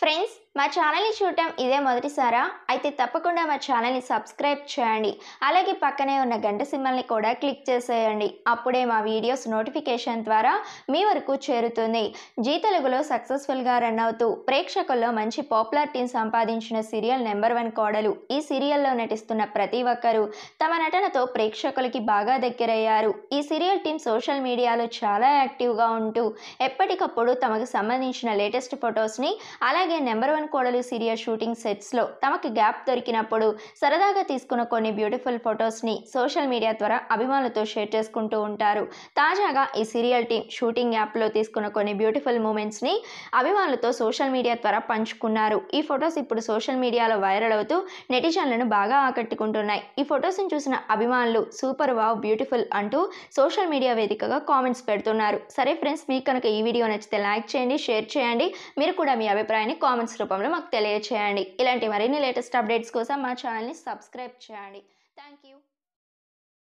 Friends మా ఛానల్ని చూడటం ఇదే మొదటిసారా? అయితే తప్పకుండా మా ఛానల్ని సబ్స్క్రైబ్ చేయండి. అలాగే పక్కనే ఉన్న గంట సింబల్ని కూడా క్లిక్ చేసేయండి. అప్పుడే మా వీడియోస్ నోటిఫికేషన్ ద్వారా మీ వరకు చేరుతుంది. జీ తెలుగులో సక్సెస్ఫుల్గా రన్ అవుతూ ప్రేక్షకుల్లో మంచి పాపులారిటీని సంపాదించిన సీరియల్ నెంబర్ వన్ కోడలు ఈ సీరియల్లో నటిస్తున్న ప్రతి ఒక్కరూ తమ నటనతో ప్రేక్షకులకి బాగా దగ్గరయ్యారు. ఈ సీరియల్ టీం సోషల్ మీడియాలో చాలా యాక్టివ్గా ఉంటూ ఎప్పటికప్పుడు తమకు సంబంధించిన లేటెస్ట్ ఫొటోస్ని అలాగే నెంబర్ వన్ కోడలు సీరియల్ షూటింగ్ సెట్స్లో తమకు గ్యాప్ దొరికినప్పుడు సరదాగా తీసుకున్న కొన్ని బ్యూటిఫుల్ ఫొటోస్ని సోషల్ మీడియా ద్వారా అభిమానులతో షేర్ చేసుకుంటూ ఉంటారు. తాజాగా ఈ సీరియల్ టీం షూటింగ్ యాప్లో తీసుకున్న కొన్ని బ్యూటిఫుల్ మూమెంట్స్ని అభిమానులతో సోషల్ మీడియా ద్వారా పంచుకున్నారు. ఈ ఫొటోస్ ఇప్పుడు సోషల్ మీడియాలో వైరల్ అవుతూ నెటిజన్లను బాగా ఆకట్టుకుంటున్నాయి. ఈ ఫొటోస్ని చూసిన అభిమానులు సూపర్ వావ్ బ్యూటిఫుల్ అంటూ సోషల్ మీడియా వేదికగా కామెంట్స్ పెడుతున్నారు. సరే ఫ్రెండ్స్ మీకు కనుక ఈ వీడియో నచ్చితే లైక్ చేయండి షేర్ చేయండి. మీరు కూడా మీ అభిప్రాయాన్ని కామెంట్స్ రూపంలో మాకు తెలియచేయండి. ఇలాంటి మరిన్ని లేటెస్ట్ అప్డేట్స్ కోసం మా ఛానల్ని సబ్స్క్రైబ్ చేయండి. Thank you